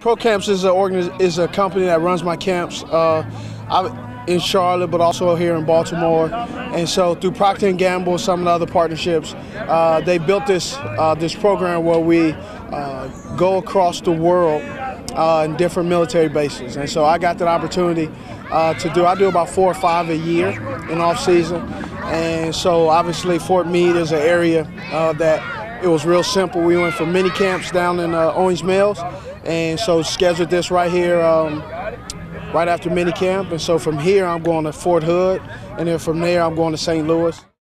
Pro Camps is a is a company that runs my camps uh, in Charlotte, but also here in Baltimore. And so through Procter and Gamble, some of the other partnerships, uh, they built this uh, this program where we uh, go across the world uh, in different military bases. And so I got that opportunity uh, to do. I do about four or five a year in off season. And so obviously Fort Meade is an area that it was real simple. We went for mini camps down in Owings Mills and so scheduled this right here um, right after mini camp and so from here I'm going to Fort Hood and then from there I'm going to St. Louis.